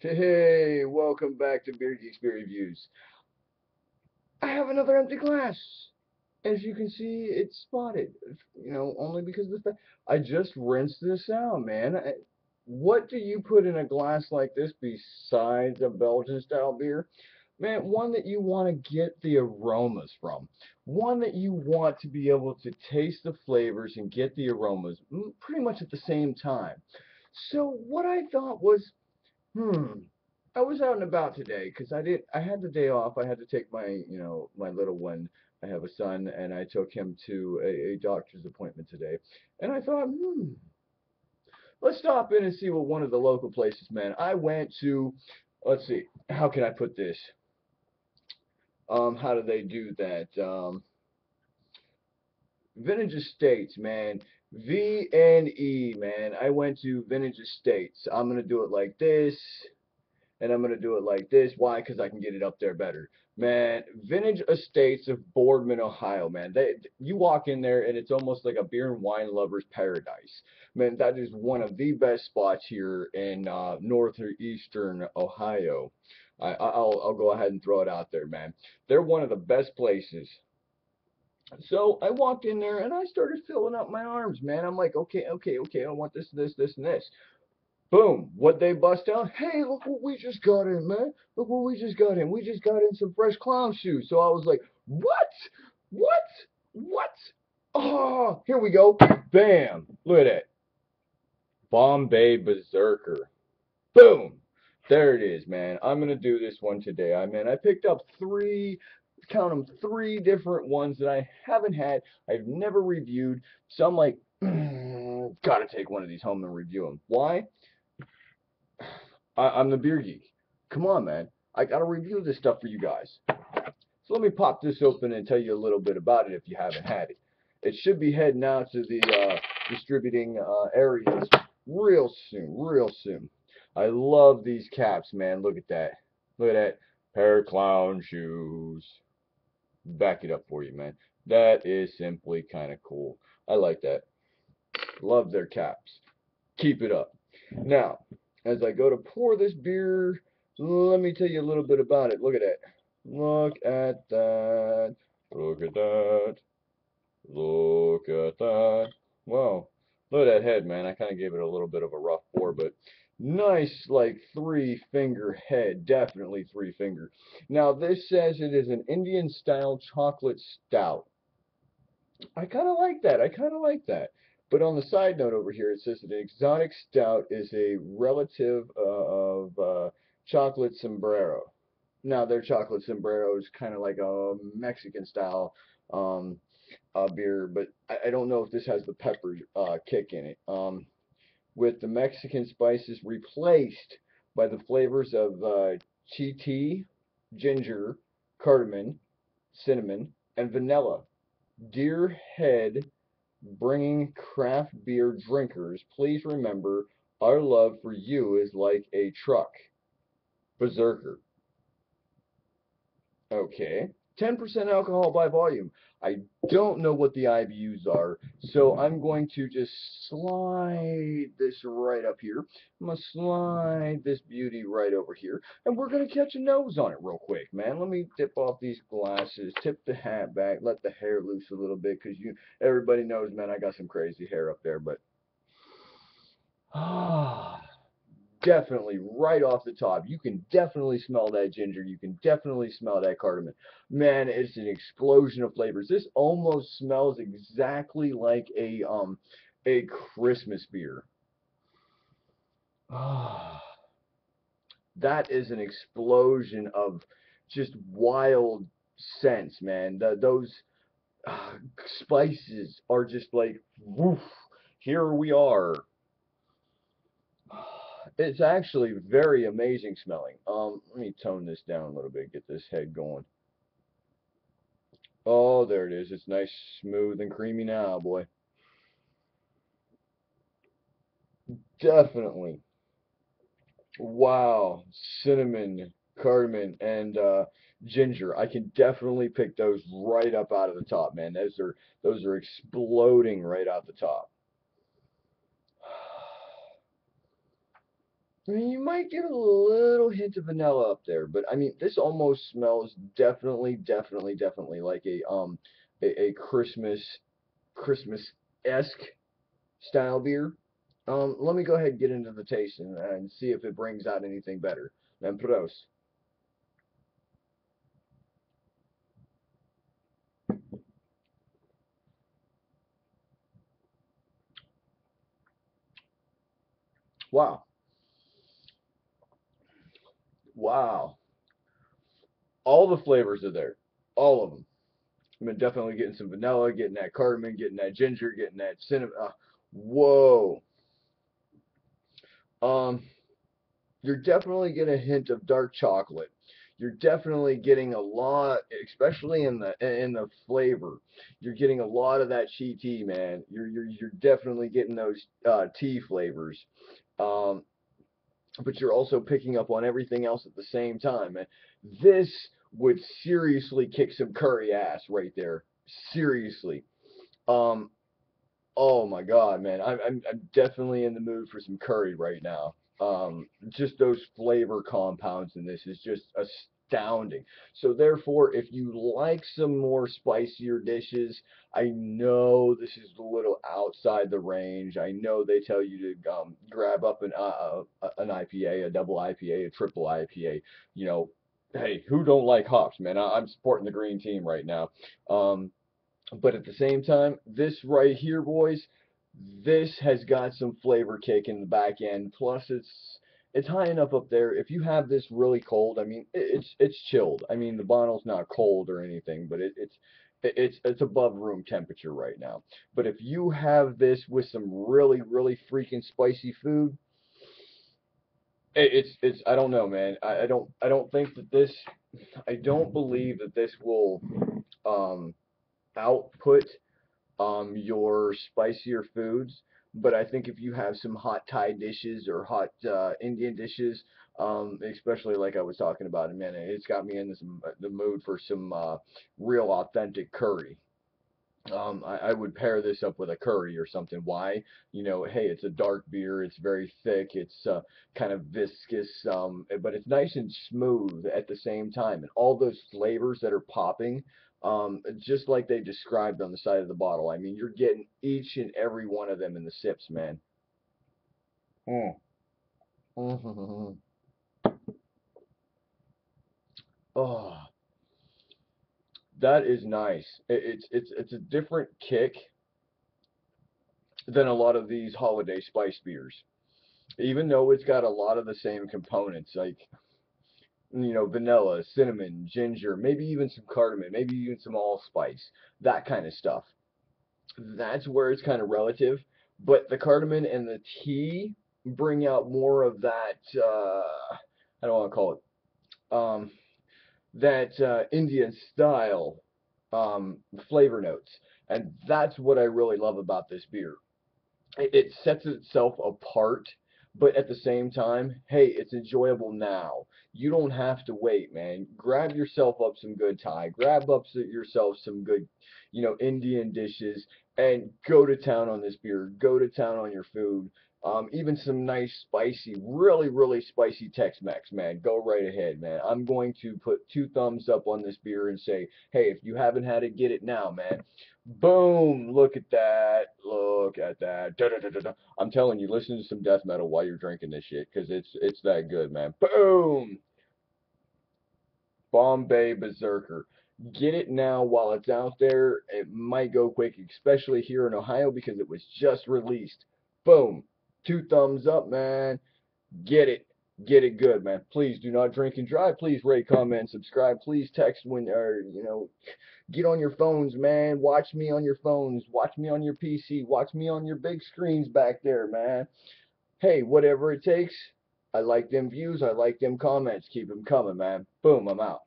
Hey, welcome back to Beer Geeks Beer Reviews. I have another empty glass. As you can see, it's spotted. You know, only because of the I just rinsed this out, man. I, what do you put in a glass like this besides a Belgian style beer? Man, one that you want to get the aromas from. One that you want to be able to taste the flavors and get the aromas mm, pretty much at the same time. So what I thought was, hmm, I was out and about today because I did. I had the day off. I had to take my, you know, my little one. I have a son, and I took him to a, a doctor's appointment today. And I thought, hmm, let's stop in and see what one of the local places, man. I went to, let's see, how can I put this? Um, how do they do that? Um, Vintage Estates, man. V and E, man. I went to Vintage Estates. I'm gonna do it like this, and I'm gonna do it like this. Why? Because I can get it up there better, man. Vintage Estates of Boardman, Ohio, man. They, you walk in there, and it's almost like a beer and wine lover's paradise, man. That is one of the best spots here in uh, northeastern Ohio. I, I'll, I'll go ahead and throw it out there, man. They're one of the best places. So I walked in there and I started filling up my arms, man. I'm like, okay, okay, okay, I want this, this, this, and this. Boom. What they bust out? Hey, look what we just got in, man. Look what we just got in. We just got in some fresh clown shoes. So I was like, what? What? What? Oh, here we go. Bam. Look at that. Bombay Berserker. Boom. There it is, man. I'm going to do this one today. I mean, I picked up three, count them, three different ones that I haven't had. I've never reviewed. So I'm like, got to take one of these home and review them. Why? I, am the beer geek. Come on, man. I got to review this stuff for you guys. So let me pop this open and tell you a little bit about it if you haven't had it. It should be heading out to the uh, distributing uh, areas real soon, real soon. I love these caps, man. Look at that. Look at that. Pair of clown shoes. Back it up for you, man. That is simply kind of cool. I like that. Love their caps. Keep it up. Now, as I go to pour this beer, let me tell you a little bit about it. Look at that. Look at that. Look at that. Look at that. Wow. Look at that head, man. I kind of gave it a little bit of a rough pour, but nice like three finger head definitely three finger now this says it is an Indian style chocolate stout. I kind of like that I kind of like that. But on the side note over here it says that an exotic stout is a relative uh, of uh, chocolate sombrero. Now their chocolate sombrero is kind of like a Mexican style um, uh, beer but I, I, don't know if this has the pepper uh, kick in it. Um, with the Mexican spices replaced by the flavors of uh, ginger, cardamom, cinnamon, and vanilla. Dear Head bringing craft beer drinkers, please remember our love for you is like a truck. Berserker. Okay. 10% alcohol by volume. I don't know what the IBUs are, so I'm going to just slide this right up here. I'm going to slide this beauty right over here, and we're going to catch a nose on it real quick, man. Let me tip off these glasses, tip the hat back, let the hair loose a little bit, because you everybody knows, man, I got some crazy hair up there, but... Ah definitely right off the top. You can definitely smell that ginger. You can definitely smell that cardamom. Man, it's an explosion of flavors. This almost smells exactly like a um a Christmas beer. Ah. that is an explosion of just wild scents, man. The, those uh, spices are just like, woof, here we are it's actually very amazing smelling. Um, let me tone this down a little bit, get this head going. Oh, there it is. It's nice, smooth, and creamy now, boy. Definitely. Wow. Cinnamon, cardamom, and uh, ginger. I can definitely pick those right up out of the top, man. Those are those are exploding right out the top. I mean, you might get a little hint of vanilla up there, but I mean, this almost smells definitely, definitely, definitely like a um a, a Christmas Christmas-esque style beer. Um, let me go ahead and get into the taste and, and see if it brings out anything better. And pros. Wow. Wow. All the flavors are there. All of them. I mean, definitely getting some vanilla, getting that cardamom, getting that ginger, getting that cinnamon. Uh, whoa. Um, you're definitely getting a hint of dark chocolate. You're definitely getting a lot, especially in the in the flavor. You're getting a lot of that chai tea, man. You're you're you're definitely getting those uh, tea flavors. Um, but you're also picking up on everything else at the same time. And this would seriously kick some curry ass right there. Seriously. Um, oh my god, man. I'm, I'm, I'm definitely in the mood for some curry right now. Um, just those flavor compounds in this is just astounding. So therefore, if you like some more spicier dishes, I know this is a little outside the range. I know they tell you to um, grab up an uh, uh an IPA, a double IPA, a triple IPA. You know, hey, who don't like hops, man? I, am supporting the green team right now. Um, but at the same time, this right here, boys, this has got some flavor kick in the back end. Plus, it's it's high enough up there. If you have this really cold, I mean, it's it's chilled. I mean, the bottle's not cold or anything, but it, it's it's it's above room temperature right now. But if you have this with some really really freaking spicy food, it's it's I don't know, man. I, I don't I don't think that this I don't believe that this will um output um your spicier foods. But I think if you have some hot Thai dishes or hot uh, Indian dishes, um, especially like I was talking about a minute, it's got me in this, the mood for some uh, real authentic curry um, I, I, would pair this up with a curry or something. Why? You know, hey, it's a dark beer. It's very thick. It's uh, kind of viscous, um, but it's nice and smooth at the same time. And all those flavors that are popping, um, just like they described on the side of the bottle. I mean, you're getting each and every one of them in the sips, man. Mm. Mm-hmm. Oh that is nice. It, it's it's it's a different kick than a lot of these holiday spice beers. Even though it's got a lot of the same components, like you know, vanilla, cinnamon, ginger, maybe even some cardamom, maybe even some allspice, that kind of stuff. That's where it's kind of relative. But the cardamom and the tea bring out more of that. Uh, I don't want to call it. Um, that uh, Indian style um, flavor notes. And that's what I really love about this beer. It, it sets itself apart, but at the same time, hey, it's enjoyable now. You don't have to wait, man. Grab yourself up some good Thai. Grab up yourself some good, you know, Indian dishes and go to town on this beer. Go to town on your food. Um, even some nice spicy, really, really spicy Tex-Mex, man. Go right ahead, man. I'm going to put two thumbs up on this beer and say, hey, if you haven't had it, get it now, man. Boom! Look at that. Look at that. Da, da, da, I'm telling you, listen to some death metal while you're drinking this shit, because it's, it's that good, man. Boom! Bombay Berserker. Get it now while it's out there. It might go quick, especially here in Ohio, because it was just released. Boom two thumbs up, man. Get it. Get it good, man. Please do not drink and drive. Please rate, comment, subscribe. Please text when, or, you know, get on your phones, man. Watch me on your phones. Watch me on your PC. Watch me on your big screens back there, man. Hey, whatever it takes. I like them views. I like them comments. Keep them coming, man. Boom, I'm out.